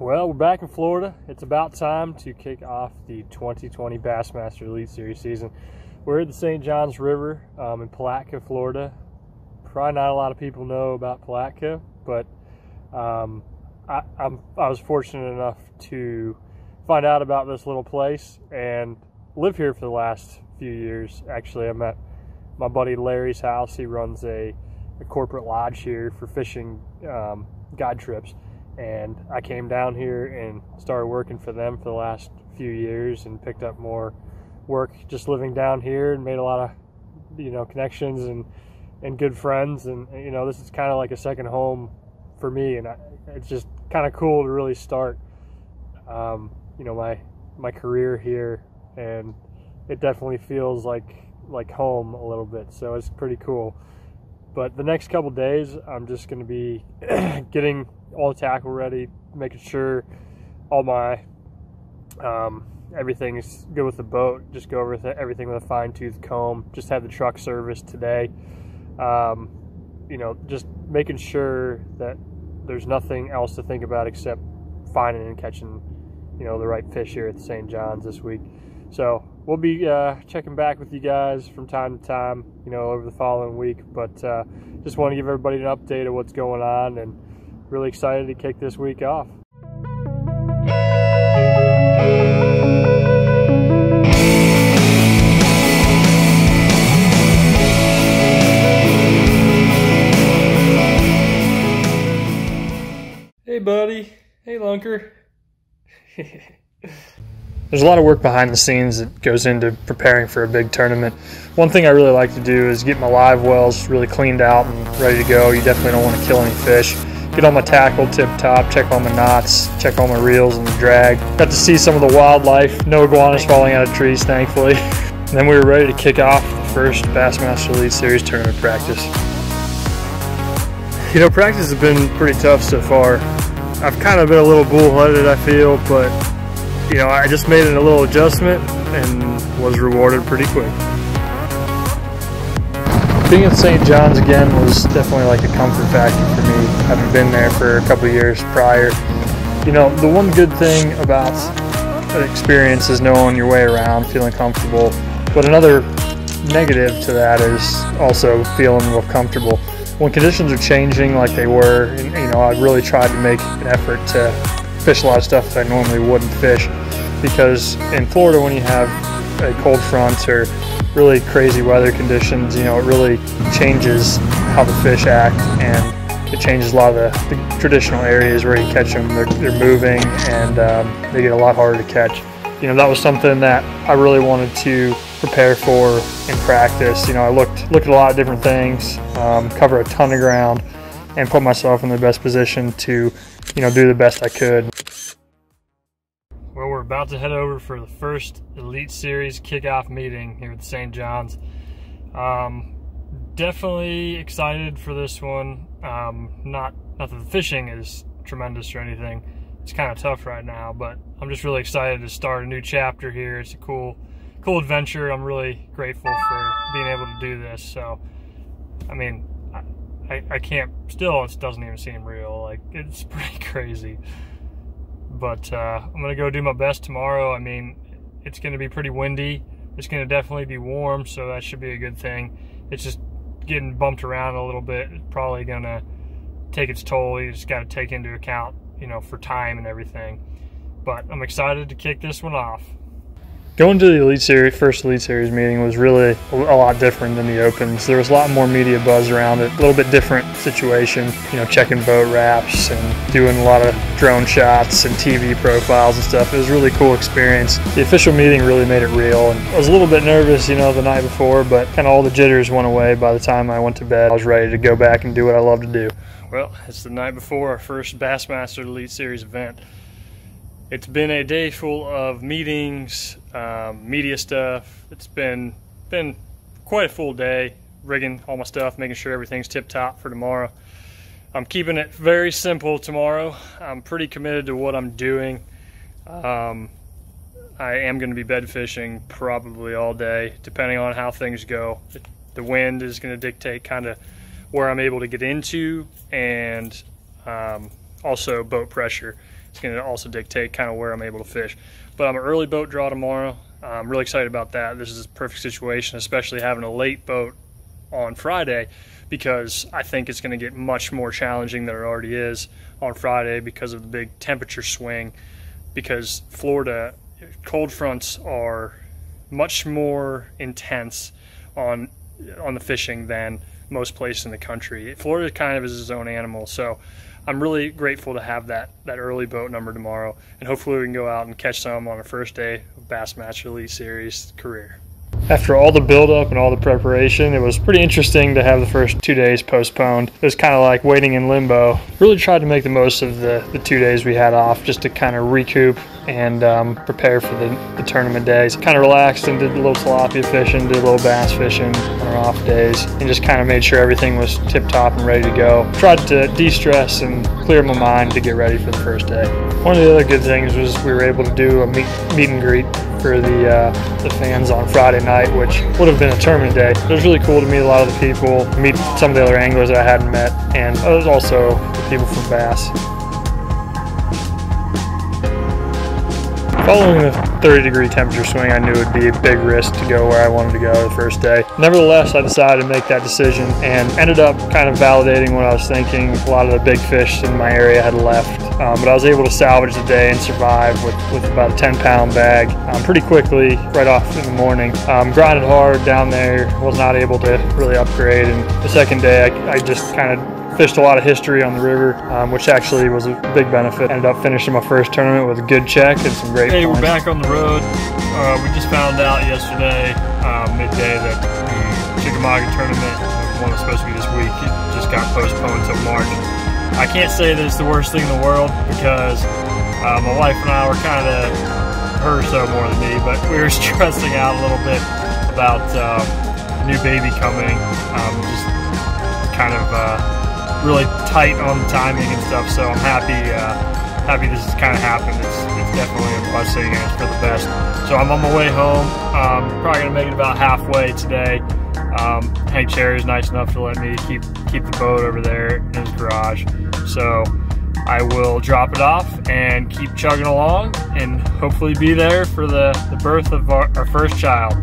Well, we're back in Florida. It's about time to kick off the 2020 Bassmaster Elite Series season. We're at the St. Johns River um, in Palatka, Florida. Probably not a lot of people know about Palatka, but um, I, I'm, I was fortunate enough to find out about this little place and live here for the last few years. Actually, I'm at my buddy Larry's house. He runs a, a corporate lodge here for fishing um, guide trips and I came down here and started working for them for the last few years and picked up more work just living down here and made a lot of you know connections and and good friends. And you know this is kind of like a second home for me. And I, it's just kind of cool to really start um, you know my my career here. And it definitely feels like like home a little bit. So it's pretty cool but the next couple days I'm just going to be getting all the tackle ready, making sure all my um, everything's good with the boat. Just go over everything with a fine tooth comb. Just had the truck service today. Um, you know, just making sure that there's nothing else to think about except finding and catching, you know, the right fish here at St. John's this week. So we'll be uh, checking back with you guys from time to time, you know, over the following week. But uh, just want to give everybody an update of what's going on and really excited to kick this week off. Hey, buddy. Hey, Lunker. There's a lot of work behind the scenes that goes into preparing for a big tournament. One thing I really like to do is get my live wells really cleaned out and ready to go. You definitely don't want to kill any fish get all my tackle tip top, check all my knots, check all my reels and the drag. Got to see some of the wildlife, no iguanas falling out of trees, thankfully. And then we were ready to kick off the first Bassmaster Elite Series tournament practice. You know, practice has been pretty tough so far. I've kind of been a little bullheaded, I feel, but you know, I just made a little adjustment and was rewarded pretty quick being at St. John's again was definitely like a comfort factor for me. Having been there for a couple years prior. You know, the one good thing about an experience is knowing your way around, feeling comfortable. But another negative to that is also feeling real comfortable. When conditions are changing like they were, you know, I really tried to make an effort to fish a lot of stuff that I normally wouldn't fish because in Florida when you have a cold front or really crazy weather conditions, you know, it really changes how the fish act and it changes a lot of the, the traditional areas where you catch them. They're, they're moving and um, they get a lot harder to catch. You know, that was something that I really wanted to prepare for in practice. You know, I looked looked at a lot of different things, um, cover a ton of ground, and put myself in the best position to, you know, do the best I could. Well, we're about to head over for the first Elite Series kickoff meeting here at St. John's. Um, definitely excited for this one. Um, not, not that the fishing is tremendous or anything. It's kind of tough right now, but I'm just really excited to start a new chapter here. It's a cool, cool adventure. I'm really grateful for being able to do this. So, I mean, I, I can't, still, it doesn't even seem real. Like, it's pretty crazy but uh, I'm gonna go do my best tomorrow. I mean, it's gonna be pretty windy. It's gonna definitely be warm, so that should be a good thing. It's just getting bumped around a little bit. It's probably gonna take its toll. You just got to take into account, you know, for time and everything. But I'm excited to kick this one off. Going to the Elite Series, first Elite Series meeting was really a lot different than the Opens. There was a lot more media buzz around it, a little bit different situation, you know, checking boat wraps and doing a lot of drone shots and TV profiles and stuff. It was a really cool experience. The official meeting really made it real. And I was a little bit nervous, you know, the night before, but kind of all the jitters went away by the time I went to bed. I was ready to go back and do what I love to do. Well, it's the night before our first Bassmaster Elite Series event. It's been a day full of meetings, um, media stuff. It's been been quite a full day, rigging all my stuff, making sure everything's tip top for tomorrow. I'm keeping it very simple tomorrow. I'm pretty committed to what I'm doing. Um, I am going to be bed fishing probably all day, depending on how things go. The wind is going to dictate kind of where I'm able to get into and um, also boat pressure. It's going to also dictate kind of where I'm able to fish. But I'm an early boat draw tomorrow. I'm really excited about that. This is a perfect situation, especially having a late boat on Friday because I think it's going to get much more challenging than it already is on Friday because of the big temperature swing. Because Florida cold fronts are much more intense on on the fishing than most places in the country. Florida kind of is its own animal, so I'm really grateful to have that that early boat number tomorrow, and hopefully we can go out and catch some on our first day of Bassmaster Elite Series career after all the buildup and all the preparation, it was pretty interesting to have the first two days postponed. It was kind of like waiting in limbo. Really tried to make the most of the, the two days we had off just to kind of recoup and um, prepare for the, the tournament days. Kind of relaxed and did a little tilapia fishing, did a little bass fishing on our off days, and just kind of made sure everything was tip top and ready to go. Tried to de stress and clear my mind to get ready for the first day. One of the other good things was we were able to do a meet, meet and greet for the uh, the fans on Friday night, which would have been a tournament day. It was really cool to meet a lot of the people, meet some of the other anglers that I hadn't met, and it was also the people from Bass. Following the 30 degree temperature swing, I knew it would be a big risk to go where I wanted to go the first day. Nevertheless, I decided to make that decision and ended up kind of validating what I was thinking. A lot of the big fish in my area had left, um, but I was able to salvage the day and survive with, with about a 10 pound bag um, pretty quickly right off in the morning. Um, grinded hard down there, was not able to really upgrade, and the second day I, I just kind of Fished a lot of history on the river, um, which actually was a big benefit. Ended up finishing my first tournament with a good check and some great Hey, points. we're back on the road. Uh, we just found out yesterday, uh, midday, that the Chickamauga tournament, the one that's supposed to be this week, it just got postponed until March. I can't say that it's the worst thing in the world because uh, my wife and I were kind of, her so more than me, but we were stressing out a little bit about uh, new baby coming. Um, just kind of uh, really tight on the timing and stuff. So I'm happy, uh, happy this has kind of happened. It's, it's definitely a blessing and it's for the best. So I'm on my way home. Um, probably gonna make it about halfway today. Um, Hank Cherry is nice enough to let me keep keep the boat over there in his garage. So I will drop it off and keep chugging along and hopefully be there for the, the birth of our, our first child.